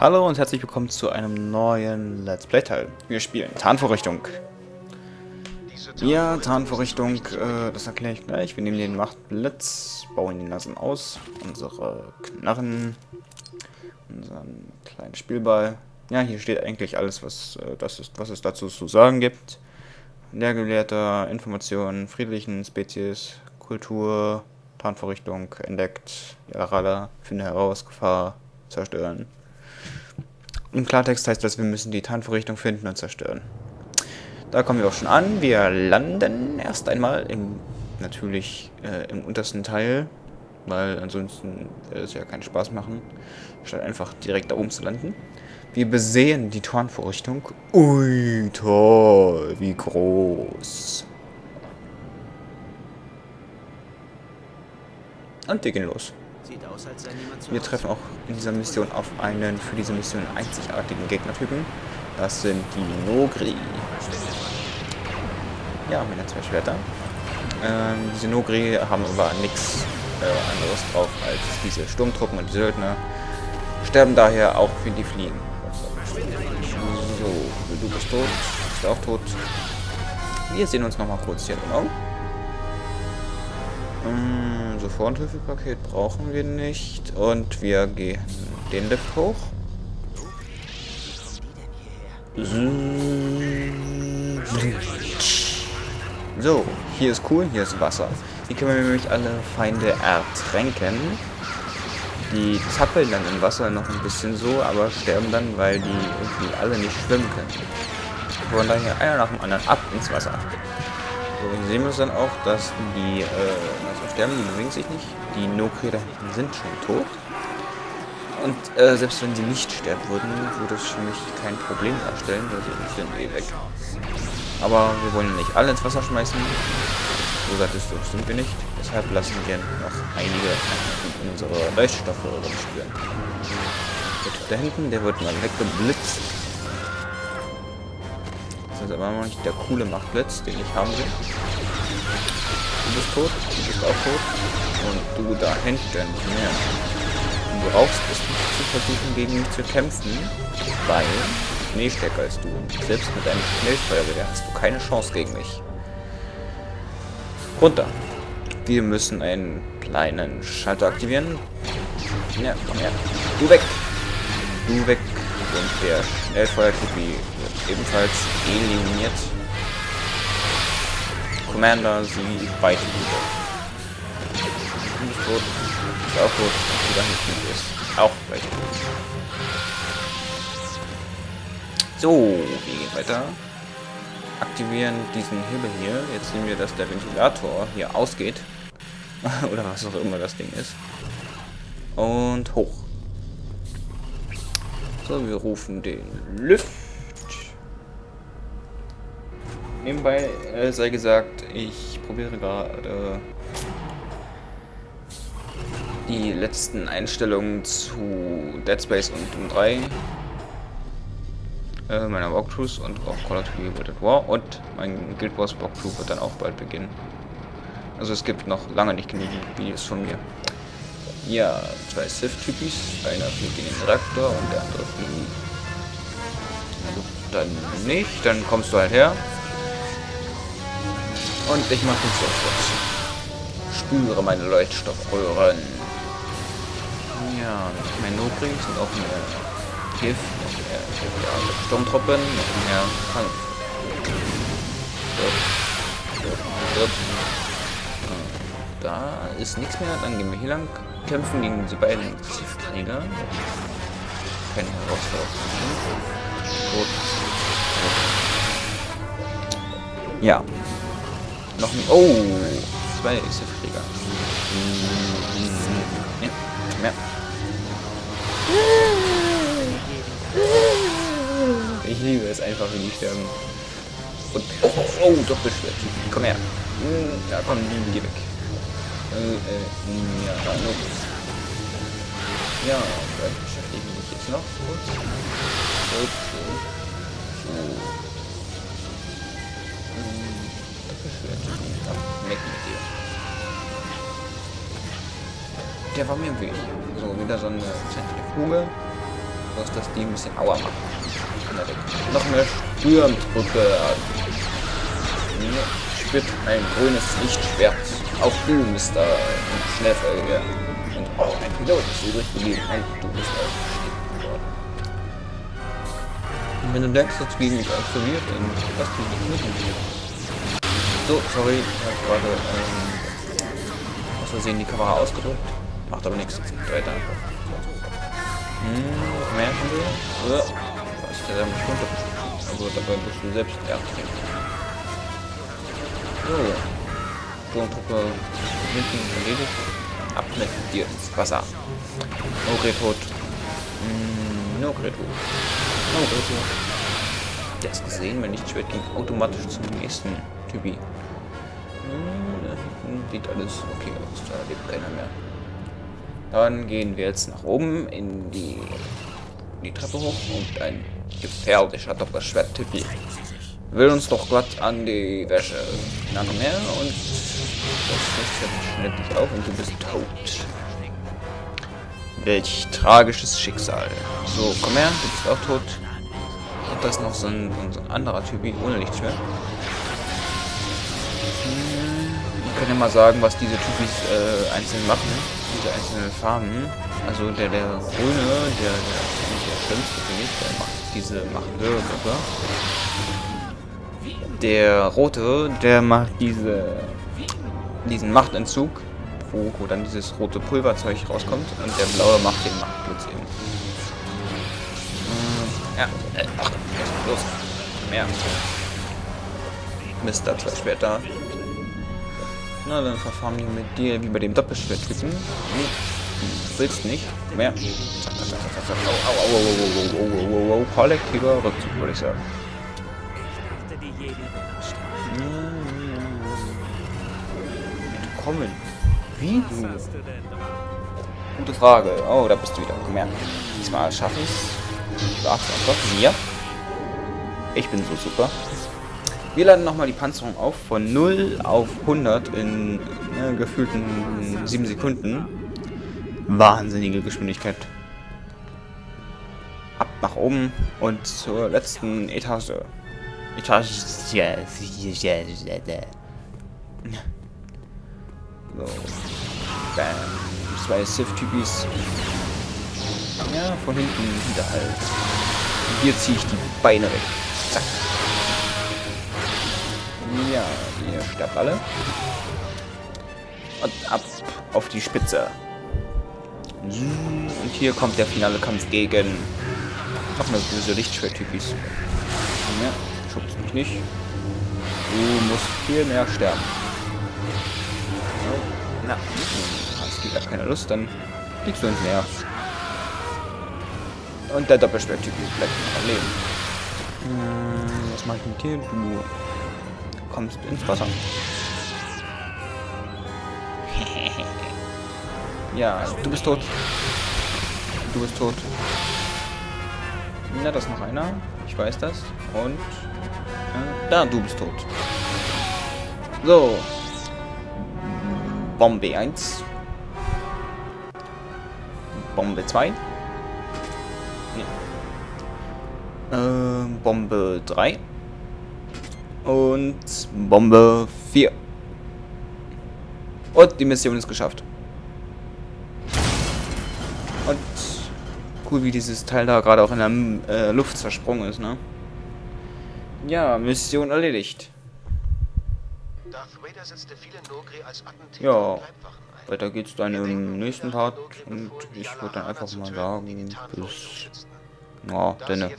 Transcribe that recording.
Hallo und herzlich willkommen zu einem neuen Let's Play Teil. Wir spielen Tarnvorrichtung. Ja, Tarnvorrichtung, äh, das erkläre ich gleich. Wir nehmen den Machtblitz, bauen die Nasen aus, unsere Knarren, unseren kleinen Spielball. Ja, hier steht eigentlich alles, was, äh, das ist, was es dazu zu sagen gibt. Lehrgelehrter, Informationen, friedlichen Spezies, Kultur, Tarnvorrichtung, entdeckt, Jarala, finde heraus, Gefahr, zerstören. Im Klartext heißt das, wir müssen die Tarnvorrichtung finden und zerstören. Da kommen wir auch schon an. Wir landen erst einmal im, natürlich äh, im untersten Teil, weil ansonsten wird es ja keinen Spaß machen, statt einfach direkt da oben zu landen. Wir besehen die Tarnvorrichtung. Ui, toll, wie groß. Und wir gehen los. Wir treffen auch in dieser Mission auf einen für diese Mission einzigartigen Gegnertypen. Das sind die Nogri. Ja, mit zwei Schwerter. Ähm, diese Nogri haben aber nichts äh, anderes drauf als diese Sturmtruppen und die Söldner. Sterben daher auch für die Fliegen. So, du bist tot. Bist auch tot. Wir sehen uns nochmal kurz hier genau. Ähm, Soforthilfepaket brauchen wir nicht. Und wir gehen den Lift hoch. So, hier ist cool, hier ist Wasser. Hier können wir nämlich alle Feinde ertränken. Die zappeln dann im Wasser noch ein bisschen so, aber sterben dann, weil die irgendwie alle nicht schwimmen können. Von daher einer nach dem anderen ab ins Wasser. So, hier sehen wir es dann auch, dass die äh, sterben, die bewegen sich nicht. Die Nokri da sind schon tot. Und äh, selbst wenn sie nicht sterben würden, würde es für mich kein Problem darstellen, weil sie sind eh weg. Aber wir wollen nicht alle ins Wasser schmeißen. So sadistisch sind wir nicht. Deshalb lassen wir noch einige in unsere Leuchtstoffe rumspüren. Der Typ da hinten, der wird mal weggeblitzt. Das ist aber noch nicht der coole Machtblitz, den ich haben will. Bist tot, du bist auch tot. Und du da hinten mehr. Du brauchst es nicht zu versuchen, gegen mich zu kämpfen, weil mehr stärker als du. Und selbst mit einem Schnellfeuergewehr hast du keine Chance gegen mich. Runter. Wir müssen einen kleinen Schalter aktivieren. Ja, komm her. Du weg. Du weg. Und der Schnellfeuertypi wird ebenfalls eliminiert. Commander, sie wieder. Du bist tot. Ist auch. Die da hinten ist auch gleich tot. So, wir gehen weiter. Aktivieren diesen Hebel hier. Jetzt sehen wir, dass der Ventilator hier ausgeht. Oder was auch immer das Ding ist. Und hoch. So, wir rufen den Lift. Nebenbei äh, sei gesagt, ich probiere gerade die letzten Einstellungen zu Dead Space und Doom 3 äh, meiner Walkthroughs und auch Call of Duty World at War und mein Guild Wars Walkthrough wird dann auch bald beginnen. Also es gibt noch lange nicht genügend Videos von mir. Ja, zwei Sith-Typis, einer fliegt in den Reaktor und der andere fliegt. Also dann nicht, dann kommst du halt her. Und ich mache den Software. Spüre meine Leuchtstoffröhren. Ja, mein Nobri sind auch eine Gift, noch mehr ja, Sturmtruppen, noch mehr Kampf. Da ist nichts mehr, dann gehen wir hier lang, kämpfen gegen diese beiden Ziffkrieger. Keine Herausforderung. Gut. Ja. Noch ein. Oh! Zwei Ziffkrieger. Ja, mehr. Ich liebe es einfach, wie die sterben. Und. Oh, oh, oh Doppelschwert. Komm her. Ja, komm, geh weg. Äh, äh, ja, da noch. Ja, vielleicht beschäftige ich mich jetzt noch kurz. So, so. So. Ja, weg mit dir. Der war mir im Weg. So, wieder so eine Zentrifuge. sodass das die ein bisschen Aua macht. Noch mehr Sturmtruppe. Spürt ein grünes Lichtschwert. Auch du, Mr. Schnellfolger. Und auch ein Pilot ist übrig geblieben. Und du bist auch worden. Und wenn du denkst, dass gegen mich aktiviert, dann lass mich nicht So, sorry, ich habe gerade ähm, aus Versehen die Kamera ausgedrückt. Macht aber nichts. Weiter. Hm, merken wir? Was ist der mich runtergeschmissen? Also dabei bist du selbst ertrinken. So. Sturmtruppe hinten erledigt. Ab mit dir ins Wasser. Noretot. Hm, Noretot. Noretot. Der ist gesehen, wenn nicht schwert, ging automatisch zum nächsten Typi. Hm, sieht alles okay aus, da lebt keiner mehr. Dann gehen wir jetzt nach oben in die, die Treppe hoch und ein gefährlicher Doppelschwert-Tippi will uns doch Gott an die Wäsche. Na her und das schnell dich auf und du bist tot. Welch tragisches Schicksal. So, komm her, du bist auch tot. Und das noch so ein, so ein anderer Typ ohne Lichtschwert. Hm, ich kann ja mal sagen, was diese Typis äh, einzeln machen diese einzelnen Farben. Also der, der grüne, der, der der schlimmste für mich, der macht diese macht Würger. Der rote, der macht diese diesen Machtentzug, wo, wo dann dieses rote Pulverzeug rauskommt und der blaue macht den Machtblitz eben. Äh, ja, äh, ach, los. Mehr. Mister zwei später. Na, dann verfahren wir mit dir wie bei dem Doppelschwerttypen. Nee, willst nicht. Au, Kollektiver Rückzug, würde ich sagen. Kommen. Wie? Gute Frage. Oh, da bist du wieder. Komm her. Diesmal schaffe ich es. Ich warte einfach. Mir. Ich bin so super. Wir laden nochmal die Panzerung auf von 0 auf 100 in äh, gefühlten 7 Sekunden. Wahnsinnige Geschwindigkeit. Ab nach oben und zur letzten Etage. Etage. So. Bam. Zwei Sith-Typis. Ja, von hinten Hinterhalt. Und hier ziehe ich die Beine weg. Ja, ihr sterbt alle. Und ab auf die Spitze. Und hier kommt der finale Kampf gegen nochmal diese Lichtschwerttypis. Ja, schubst mich nicht. Du musst viel mehr sterben. Na, hast wieder keine Lust, dann liegst du ins Meer. Und der Doppelschwerttyp bleibt noch am Leben. Hm, was mache ich mit dir? Du kommst ins Wasser. ja, du bist tot. Du bist tot. Na, das ist noch einer. Ich weiß das. Und... Äh, da, du bist tot. So. Bombe 1. Bombe 2. Nee. Äh, Bombe 3. Und Bombe 4. Und die Mission ist geschafft. Und cool, wie dieses Teil da gerade auch in der äh, Luft zersprungen ist, ne? Ja, Mission erledigt. Ja, weiter geht's dann im nächsten Part und ich würde dann einfach mal sagen, bis... Ja, denn...